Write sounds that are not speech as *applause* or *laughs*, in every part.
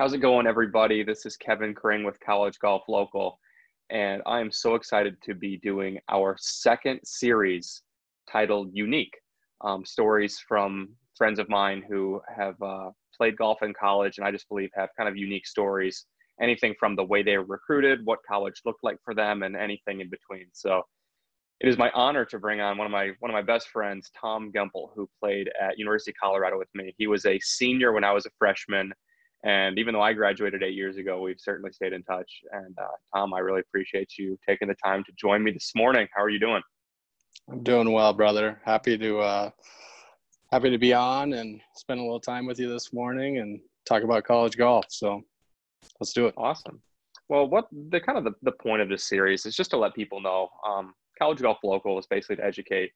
How's it going, everybody? This is Kevin Kring with College Golf Local, and I am so excited to be doing our second series titled Unique um, Stories from friends of mine who have uh, played golf in college, and I just believe have kind of unique stories. Anything from the way they were recruited, what college looked like for them, and anything in between. So it is my honor to bring on one of my one of my best friends, Tom Gempel, who played at University of Colorado with me. He was a senior when I was a freshman and even though I graduated eight years ago, we've certainly stayed in touch. And uh, Tom, I really appreciate you taking the time to join me this morning. How are you doing? I'm doing well, brother. Happy to uh, happy to be on and spend a little time with you this morning and talk about college golf. So let's do it. Awesome. Well, what the kind of the, the point of this series is just to let people know um, college golf local is basically to educate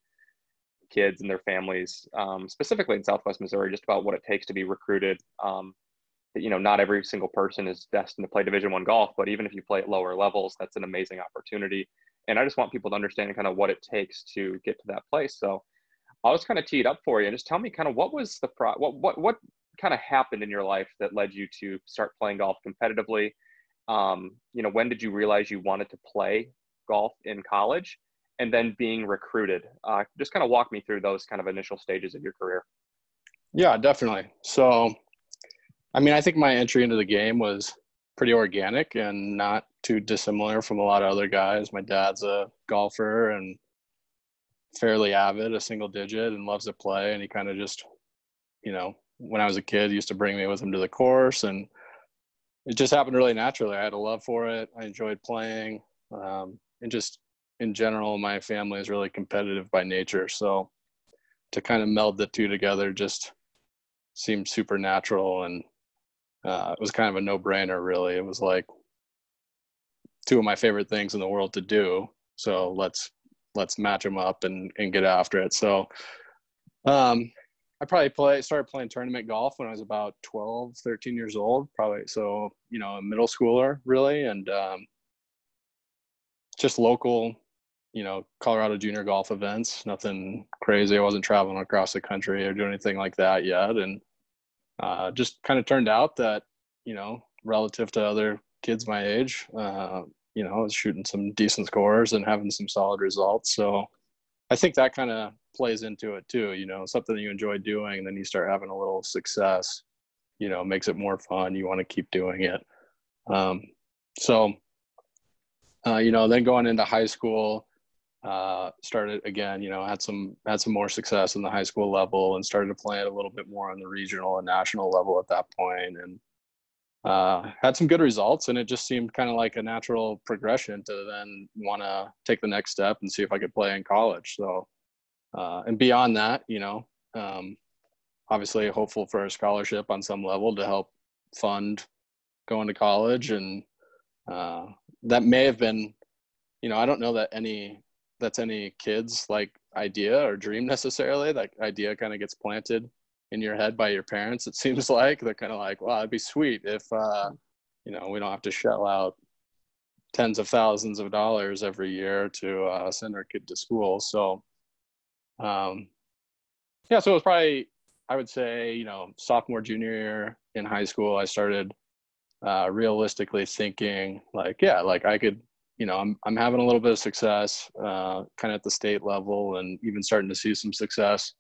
kids and their families, um, specifically in Southwest Missouri, just about what it takes to be recruited. Um, you know not every single person is destined to play division one golf but even if you play at lower levels that's an amazing opportunity. And i just want people to understand kind of what it takes to get to that place. So i'll just kind of tee it up for you. And just tell me kind of what was the pro what what what kind of happened in your life that led you to start playing golf competitively? Um, you know when did you realize you wanted to play golf in college? And then being recruited uh, just kind of walk me through those kind of initial stages of your career. Yeah definitely. So I mean, I think my entry into the game was pretty organic and not too dissimilar from a lot of other guys. My dad's a golfer and fairly avid, a single digit, and loves to play. And he kind of just, you know, when I was a kid, used to bring me with him to the course, and it just happened really naturally. I had a love for it. I enjoyed playing, um, and just in general, my family is really competitive by nature. So to kind of meld the two together just seemed super natural and uh, it was kind of a no-brainer really. It was like two of my favorite things in the world to do. So let's let's match them up and and get after it. So um i probably play started playing tournament golf when i was about 12 13 years old probably so you know a middle schooler really and um just local you know colorado junior golf events nothing crazy. I wasn't traveling across the country or doing anything like that yet and uh, just kind of turned out that you know relative to other kids my age uh, you know I was shooting some decent scores and having some solid results. So i think that kind of plays into it too you know something that you enjoy doing then you start having a little success you know makes it more fun you want to keep doing it. Um, so uh, you know then going into high school uh, started again, you know, had some had some more success in the high school level and started to play it a little bit more on the regional and national level at that point, and uh, had some good results. And it just seemed kind of like a natural progression to then want to take the next step and see if I could play in college. So, uh, and beyond that, you know, um, obviously hopeful for a scholarship on some level to help fund going to college, and uh, that may have been, you know, I don't know that any that's any kids like idea or dream *laughs* necessarily. That idea kind of gets planted in your head by your parents. It seems *laughs* like they're kind of like, "Wow, it'd be sweet if uh, you know we don't have to shell out tens of thousands of dollars every year to uh, send our kid to school." So, um, yeah, so it was probably I would say you know sophomore junior year in high school I started uh, realistically thinking like, yeah, like I could you know, I'm I'm having a little bit of success, uh, kind of at the state level, and even starting to see some success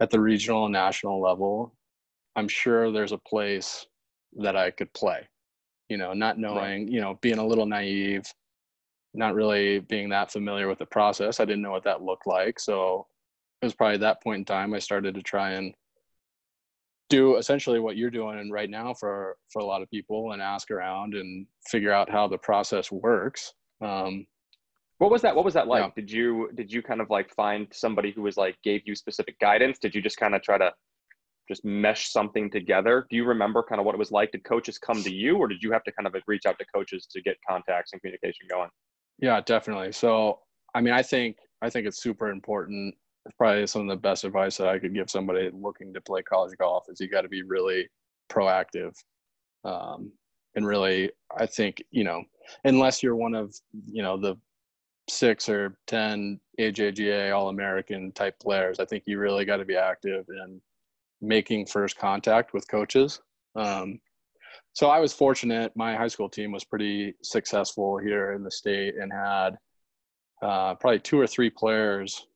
at the regional and national level. I'm sure there's a place that I could play. You know, not knowing, right. you know, being a little naive, not really being that familiar with the process. I didn't know what that looked like, so it was probably that point in time I started to try and do essentially what you're doing right now for for a lot of people and ask around and figure out how the process works um, what was that? What was that like? Yeah. Did you did you kind of like find somebody who was like gave you specific guidance? Did you just kind of try to just mesh something together? Do you remember kind of what it was like? Did coaches come to you, or did you have to kind of reach out to coaches to get contacts and communication going? Yeah, definitely. So, I mean, I think I think it's super important. It's probably some of the best advice that I could give somebody looking to play college golf is you got to be really proactive um, and really i think you know unless you're one of you know the six or ten ajga all american type players i think you really got to be active in making first contact with coaches um, so I was fortunate. My high school team was pretty successful here in the state and had uh, probably two or three players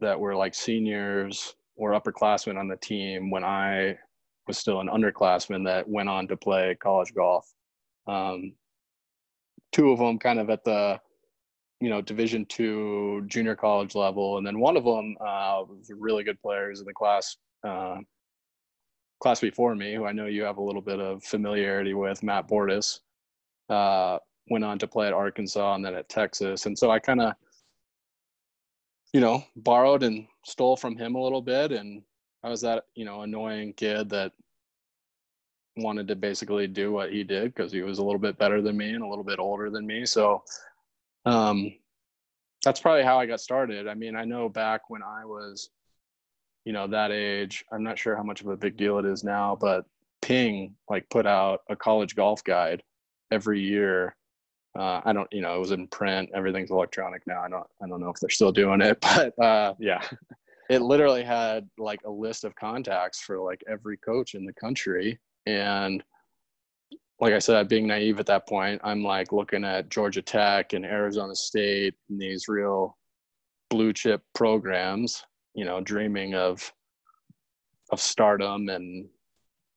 that were like seniors or upperclassmen on the team when I was still an underclassman that went on to play college golf. Um, two of them kind of at the you know division two junior college level and then one of them uh, was really good players in the class uh, class before me who i know you have a little bit of familiarity with matt bordas uh, went on to play at arkansas and then at texas and so i kind of you know borrowed and stole from him a little bit and i was that you know annoying kid that wanted to basically do what he did because he was a little bit better than me and a little bit older than me so um, that's probably how I got started. I mean, I know back when I was, you know, that age, I'm not sure how much of a big deal it is now, but Ping like put out a college golf guide every year. Uh, I don't, you know, it was in print. Everything's electronic now. I don't, I don't know if they're still doing it, *laughs* but uh, yeah, it literally had like a list of contacts for like every coach in the country, and like I said, being naive at that point, I'm like looking at Georgia Tech and Arizona State and these real blue chip programs, you know, dreaming of of stardom and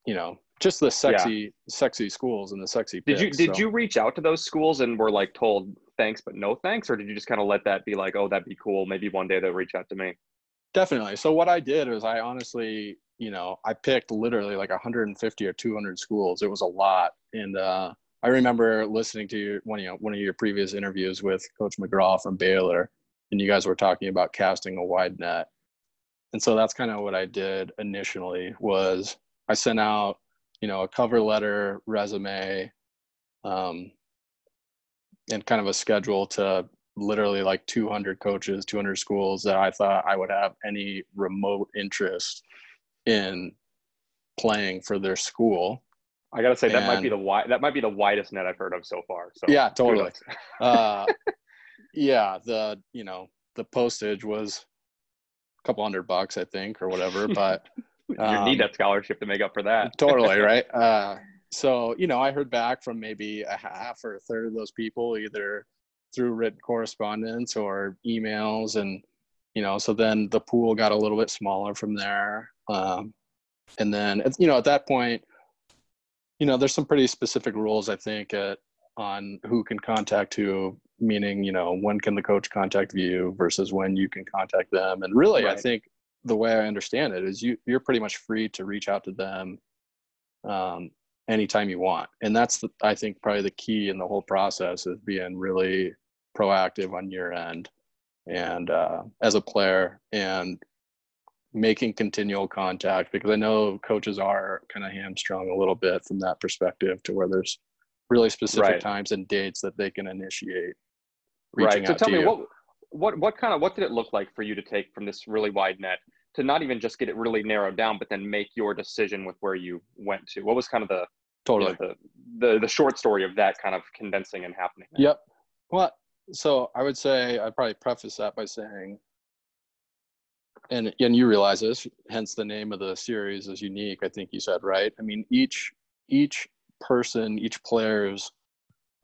you know just the sexy yeah. sexy schools and the sexy did you did so. you reach out to those schools and were like told thanks but no thanks or did you just kind of let that be like oh that'd be cool maybe one day they'll reach out to me definitely so what i did was i honestly you know, I picked literally like 150 or 200 schools. It was a lot, and uh, I remember listening to one, you know, one of your previous interviews with Coach McGraw from Baylor, and you guys were talking about casting a wide net. And so that's kind of what I did initially was I sent out, you know, a cover letter, resume, um, and kind of a schedule to literally like 200 coaches, 200 schools that I thought I would have any remote interest in playing for their school. I gotta say and, that might be the wide that might be the widest net I've heard of so far. So yeah, totally. *laughs* uh, yeah, the you know the postage was a couple hundred bucks, I think, or whatever. But um, *laughs* you need that scholarship to make up for that. totally *laughs* right. Uh, so you know, I heard back from maybe a half or a third of those people, either through written correspondence or emails, and you know, so then the pool got a little bit smaller from there. Um, and then, you know, at that point, you know, there's some pretty specific rules, I think, at, on who can contact who, meaning, you know, when can the coach contact you versus when you can contact them. And really, right. I think the way I understand it is you, you're pretty much free to reach out to them um, anytime you want. And that's, the, I think, probably the key in the whole process is being really proactive on your end and uh, as a player and making continual contact because I know coaches are kind of hamstrung a little bit from that perspective to where there's really specific right. times and dates that they can initiate. Right. So tell me you. what what what kind of what did it look like for you to take from this really wide net to not even just get it really narrowed down, but then make your decision with where you went to? What was kind of the totally you know, the, the the short story of that kind of condensing and happening? There? Yep. Well, so I would say I'd probably preface that by saying and and you realize this hence the name of the series is unique i think you said right? I mean each each person each player's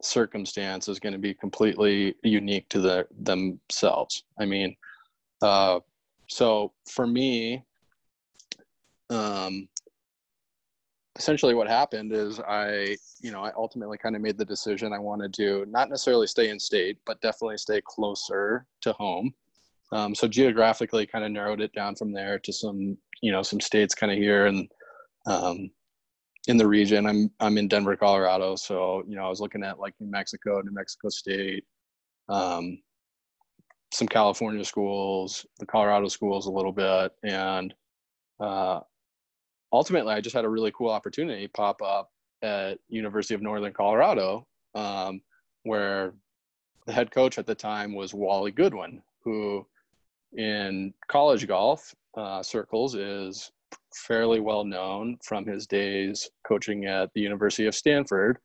circumstance is going to be completely unique to the themselves. I mean uh, so for me um, essentially what happened is i you know i ultimately kind of made the decision i wanted to not necessarily stay in state but definitely stay closer to home. Um, so geographically, kind of narrowed it down from there to some, you know, some states kind of here and um, in the region. I'm I'm in Denver, Colorado, so you know I was looking at like New Mexico, New Mexico State, um, some California schools, the Colorado schools a little bit, and uh, ultimately I just had a really cool opportunity pop up at University of Northern Colorado, um, where the head coach at the time was Wally Goodwin, who in college golf uh, circles is fairly well known from his days coaching at the University of Stanford,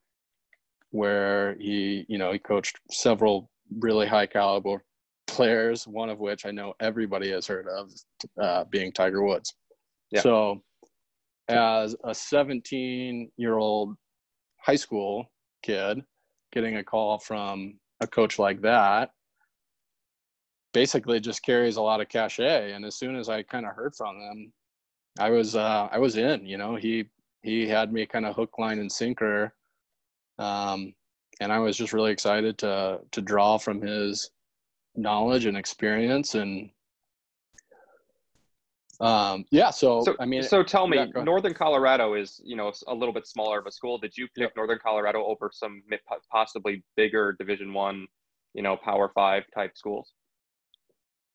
where he, you know, he coached several really high caliber players, one of which I know everybody has heard of, uh, being Tiger Woods. Yeah. So, as a 17 year old high school kid getting a call from a coach like that basically just carries a lot of cachet. And as soon as i kind of heard from them i was uh i was in you know he he had me kind of hook line and sinker. Um and i was just really excited to to draw from his knowledge and experience and um, yeah. So, so, I mean, so tell me, yeah, Northern Colorado is you know a little bit smaller of a school. Did you pick Northern Colorado over some possibly bigger Division One, you know, Power Five type schools?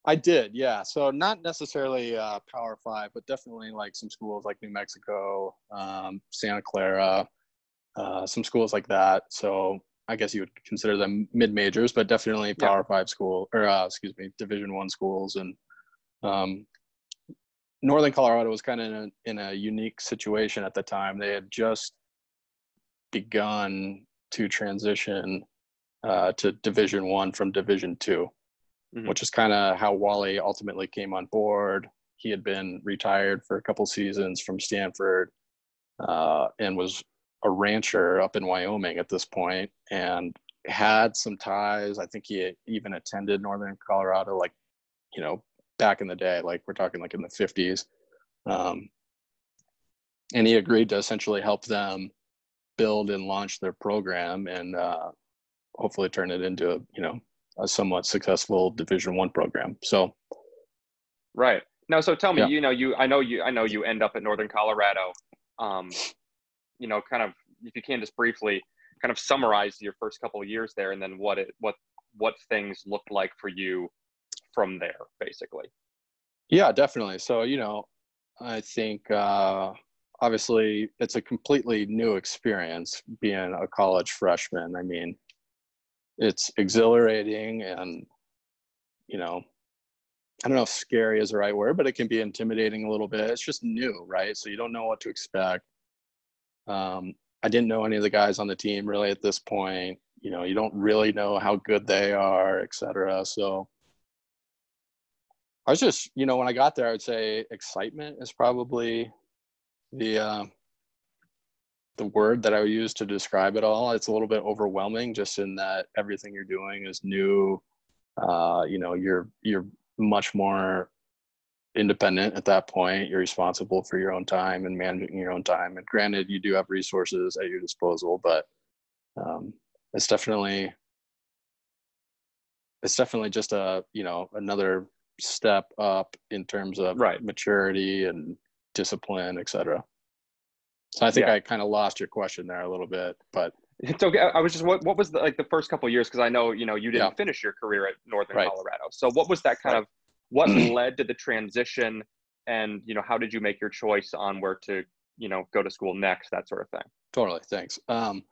I did, yeah. So not necessarily uh, Power Five, but definitely like some schools like New Mexico, um, Santa Clara, uh, some schools like that. So I guess you would consider them mid majors, but definitely Power yeah. Five school or uh, excuse me, Division One schools and um, Northern Colorado was kind of in a, in a unique situation at the time. They had just begun to transition uh, to Division One from Division 2 mm-hmm. which is kind of how Wally ultimately came on board. He had been retired for a couple seasons from Stanford uh, and was a rancher up in Wyoming at this point and had some ties. I think he even attended Northern Colorado, like you know, back in the day, like we're talking like in the 50s. Um, and he agreed to essentially help them build and launch their program and uh, hopefully turn it into a, you know, a somewhat successful division one program. So. Right. Now, so tell me, yeah. you know, you, I know you, I know you end up at Northern Colorado. Um, you know, kind of, if you can just briefly kind of summarize your first couple of years there and then what it, what, what things looked like for you from there, basically. Yeah, definitely. So, you know, I think uh, obviously it's a completely new experience being a college freshman. I mean, it's exhilarating and, you know, I don't know if scary is the right word, but it can be intimidating a little bit. It's just new, right? So you don't know what to expect. Um, I didn't know any of the guys on the team really at this point. You know, you don't really know how good they are, et cetera. So I was just, you know, when I got there, I would say excitement is probably the uh, the word that I would use to describe it all. It's a little bit overwhelming, just in that everything you're doing is new. Uh, you know, you're you're much more independent at that point. You're responsible for your own time and managing your own time. And granted, you do have resources at your disposal, but um, it's definitely it's definitely just a you know another step up in terms of right. maturity and discipline, et cetera. So I think yeah. I kind of lost your question there a little bit, but it's okay. I was just what what was the, like the first couple years because I know you know you didn't yeah. finish your career at Northern right. Colorado. So what was that kind right. of what *clears throat* led to the transition, and you know how did you make your choice on where to you know go to school next, that sort of thing. Totally. Thanks. Um,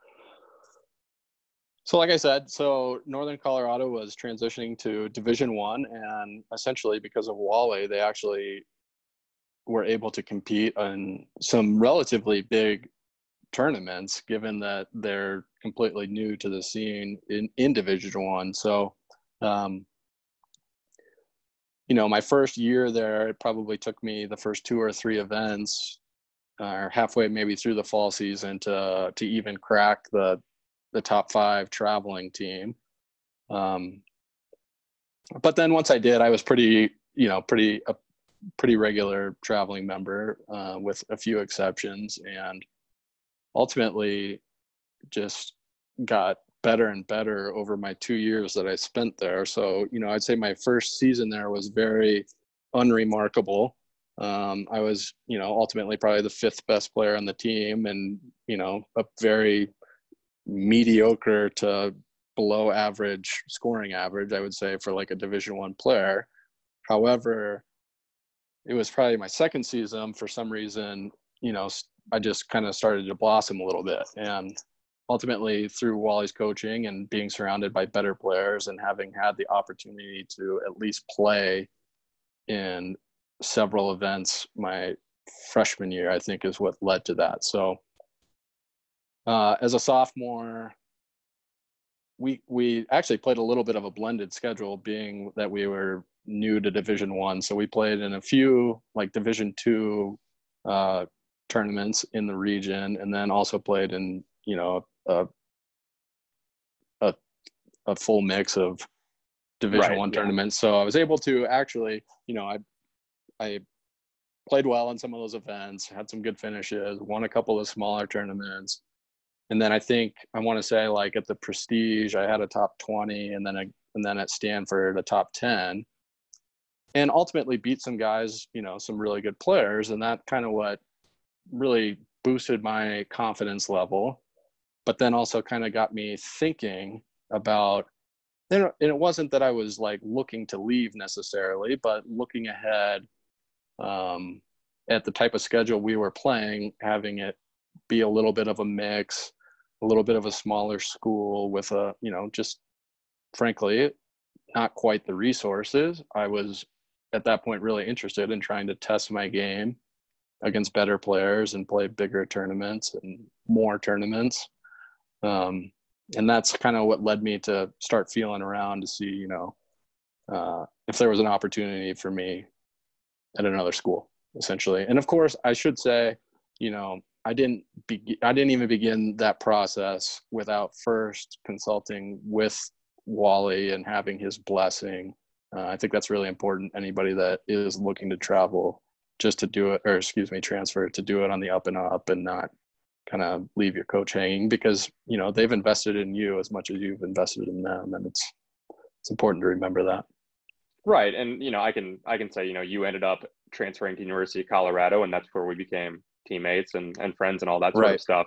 so, like I said, so Northern Colorado was transitioning to Division One, and essentially because of Wally, they actually were able to compete in some relatively big tournaments, given that they're completely new to the scene in, in Division One. So, um, you know, my first year there, it probably took me the first two or three events, uh, or halfway maybe through the fall season to to even crack the the top five traveling team. Um, but then once I did, I was pretty, you know, pretty a pretty regular traveling member uh, with a few exceptions, and ultimately just got better and better over my two years that I spent there. So you know, I'd say my first season there was very unremarkable. Um, I was, you know, ultimately probably the fifth best player on the team, and you know, a very mediocre to below average scoring average, I would say, for like a Division One player. However, it was probably my second season. For some reason, you know, I just kind of started to blossom a little bit, and ultimately through Wally's coaching and being surrounded by better players and having had the opportunity to at least play in several events my freshman year, I think is what led to that. So uh, as a sophomore, we we actually played a little bit of a blended schedule, being that we were new to Division One. So we played in a few like Division Two uh, tournaments in the region, and then also played in you know a a, a full mix of division Right, one yeah. tournaments so i was able to actually you know i i played well in some of those events had some good finishes won a couple of smaller tournaments and then i think i want to say like at the prestige i had a top 20 and then a, and then at stanford a top 10 and ultimately beat some guys you know some really good players and that kind of what really boosted my confidence level. But then also kind of got me thinking about and it- wasn't that I was like looking to leave necessarily, but looking ahead um, at the type of schedule we were playing, having it be a little bit of a mix, a little bit of a smaller school with a, you know, just frankly, not quite the resources. I was at that point really interested in trying to test my game against better players and play bigger tournaments and more tournaments. Um, and that's kind of what led me to start feeling around to see you know uh, if there was an opportunity for me at another school essentially and of course i should say you know i didn't be i didn't even begin that process without first consulting with wally and having his blessing. Uh, i think that's really important. Anybody that is looking to travel just to do it or excuse me transfer to do it on the up and up and not kind of leave your coach hanging because you know they've invested in you as much as you've invested in them and it's it's important to remember that. Right, and you know, I can I can say you know you ended up transferring to University of Colorado, and that's where we became teammates and and friends and all that sort Right. of stuff.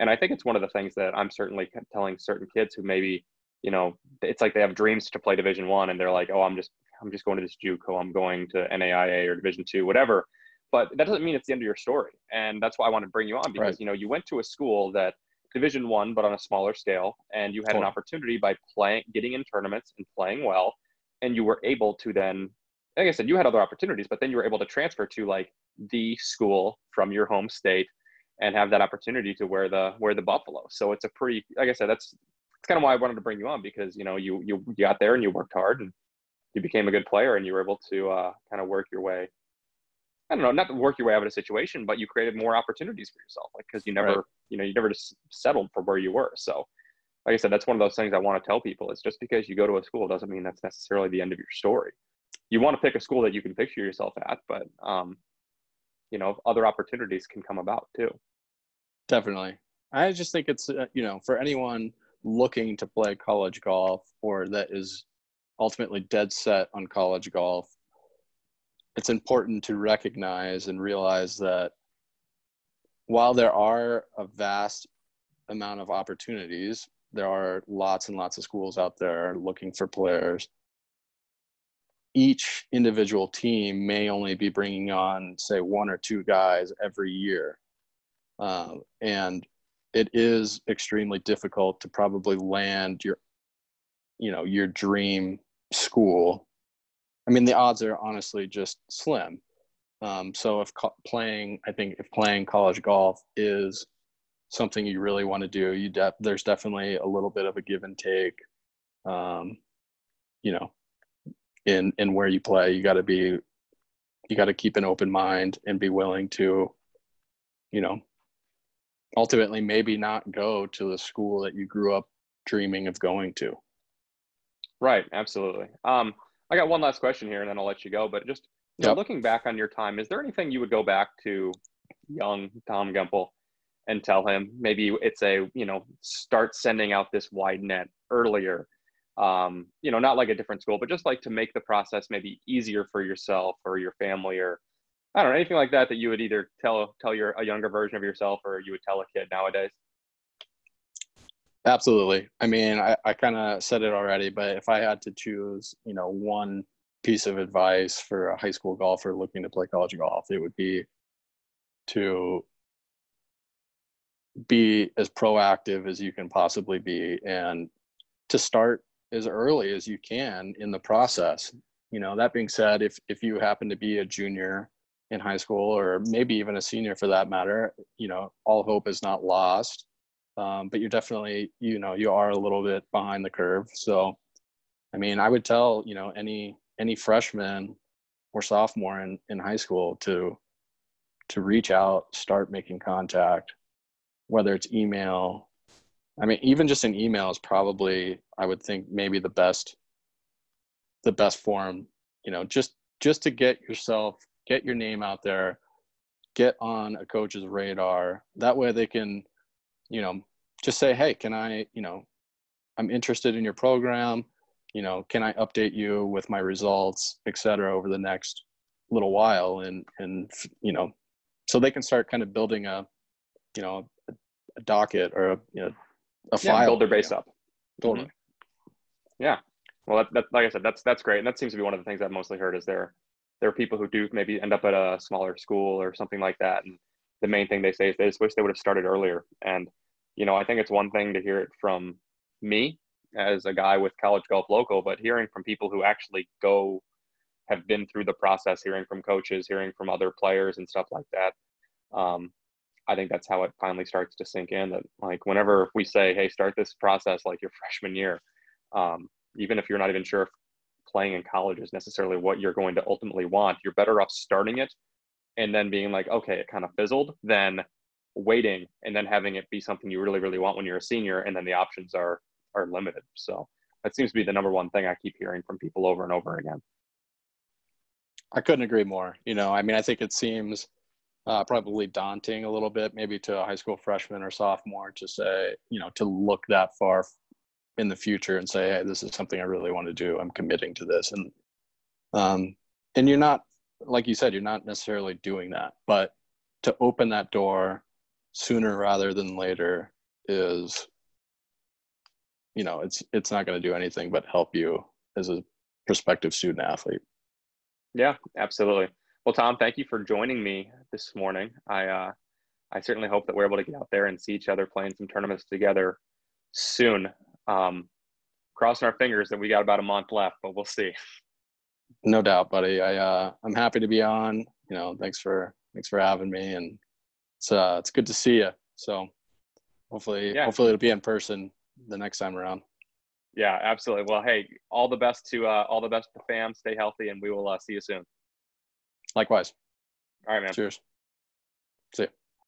And I think it's one of the things that I'm certainly telling certain kids who maybe you know it's like they have dreams to play Division One, and they're like, oh, I'm just I'm just going to this JUCO, I'm going to NAIA or Division Two, whatever. But that doesn't mean it's the end of your story, and that's why I want to bring you on because Right. you know you went to a school that Division One, but on a smaller scale, and you had an opportunity by playing, getting in tournaments and playing well and you were able to then like i said you had other opportunities but then you were able to transfer to like the school from your home state and have that opportunity to wear the wear the buffalo so it's a pretty like i said that's that's kind of why i wanted to bring you on because you know you you, you got there and you worked hard and you became a good player and you were able to uh, kind of work your way i don't know not work your way out of a situation but you created more opportunities for yourself like because you never Right. you know you never just settled for where you were so like I said, that's one of those things I want to tell people. Is just because you go to a school doesn't mean that's necessarily the end of your story. You want to pick a school that you can picture yourself at, but um, you know, other opportunities can come about too. definitely i just think it's uh, you know for anyone looking to play college golf or that is ultimately dead set on college golf it's important to recognize and realize that while there are a vast amount of opportunities there are lots and lots of schools out there looking for players each individual team may only be bringing on say one or two guys every year. Um, and it is extremely difficult to probably land your you know your dream school. I mean the odds are honestly just slim. Um, so if co- playing i think if playing college golf is something you really want to do you de- there's definitely a little bit of a give and take. Um, you know in in where you play you got to be you got to keep an open mind and be willing to you know ultimately maybe not go to the school that you grew up dreaming of going to Right, absolutely. Um, I got one last question here, and then I'll let you go. But just you know, Yep. looking back on your time, is there anything you would go back to young Tom Gempel and tell him? Maybe it's a you know start sending out this wide net earlier. Um, you know, not like a different school, but just like to make the process maybe easier for yourself or your family, or I don't know anything like that that you would either tell tell your a younger version of yourself or you would tell a kid nowadays. absolutely i mean i, I kind of said it already but if i had to choose you know one piece of advice for a high school golfer looking to play college golf it would be to be as proactive as you can possibly be and to start as early as you can in the process. You know that being said if if you happen to be a junior in high school or maybe even a senior for that matter you know all hope is not lost. Um, but you're definitely you know you are a little bit behind the curve. So i mean i would tell you know any any freshman or sophomore in, in high school to to reach out start making contact whether it's email. I mean, even just an email is probably, I would think, maybe the best, the best form. You know, just just to get yourself, get your name out there, get on a coach's radar. That way, they can, you know, just say, hey, can I, you know, I'm interested in your program. You know, can I update you with my results, et cetera, over the next little while, and and you know, so they can start kind of building a, you know, a, a docket or a you know a yeah, file. build their base up. Totally. Mm-hmm. Yeah. Well, that, that, like I said, that's that's great, and that seems to be one of the things I've mostly heard is there there are people who do maybe end up at a smaller school or something like that, and the main thing they say is they just wish they would have started earlier. And you know, I think it's one thing to hear it from me as a guy with college golf local, but hearing from people who actually go have been through the process, hearing from coaches, hearing from other players and stuff like that. Um, I think that's how it finally starts to sink in that like whenever we say, hey, start this process like your *laughs* freshman year, um, even if you're not even sure if playing in college is necessarily what you're going to ultimately want, you're better off starting it and then being like, okay, it kind of fizzled, than waiting and then having it be something you really, really want when you're a senior and then the options are are limited. So that seems to be the number one thing I keep hearing from people over and over again. I couldn't agree more. You know, I mean, I think it seems uh, probably daunting a little bit, maybe to a high school freshman or sophomore to say, you know, to look that far in the future and say, hey, this is something I really want to do. I'm committing to this. And, um, and you're not, like you said, you're not necessarily doing that, but to open that door sooner rather than later is, you know, it's, it's not going to do anything but help you as a prospective student athlete. Yeah, absolutely. Well, Tom, thank you for joining me this morning. I uh, I certainly hope that we're able to get out there and see each other playing some tournaments together soon. Um, crossing our fingers that we got about a month left, but we'll see. No doubt, buddy. I uh, I'm happy to be on. You know, thanks for thanks for having me, and it's uh, it's good to see you. So hopefully, yeah. hopefully it'll be in person the next time around. Yeah, absolutely. Well, hey, all the best to uh, all the best to fam. Stay healthy, and we will uh, see you soon. Likewise. All right, man. Cheers. See you.